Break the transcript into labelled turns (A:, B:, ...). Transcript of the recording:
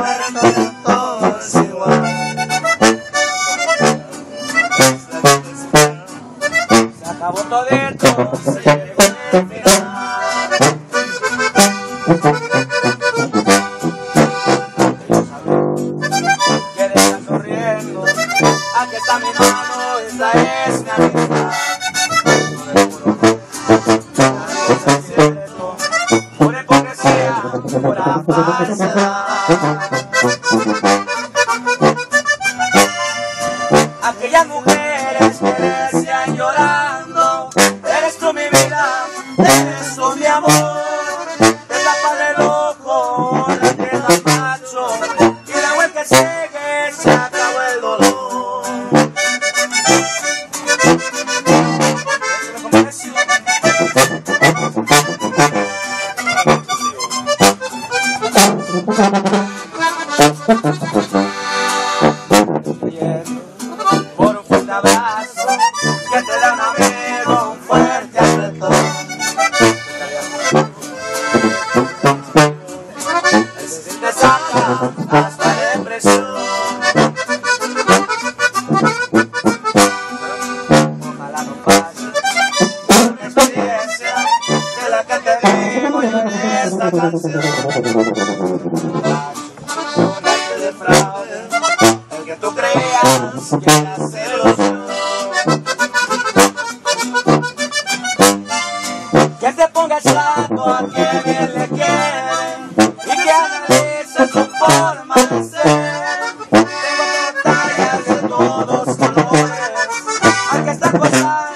A: Muerto todos igual. Se acabó todo esto, se quiere mirar. ¿Quién está corriendo? ¿A qué está mi mano? Esta es mi amiga. Aquellas mujeres que decían llorando, eres tú mi vida, eres tú mi amor. Por un fuerte abrazo que te da un amigo, un fuerte apretón. Se siente saca hasta depresión. Ojalá no pase una experiencia de la que te digo yo esta canción. No hay que defraude el que tú creas que era ilusión. Que te ponga saco a quien bien le quiere y que analice su forma de ser. Tengo detalles de todos colores, aunque esta cosa me van a escoger.